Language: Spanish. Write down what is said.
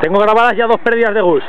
Tengo grabadas ya dos pérdidas de Gus.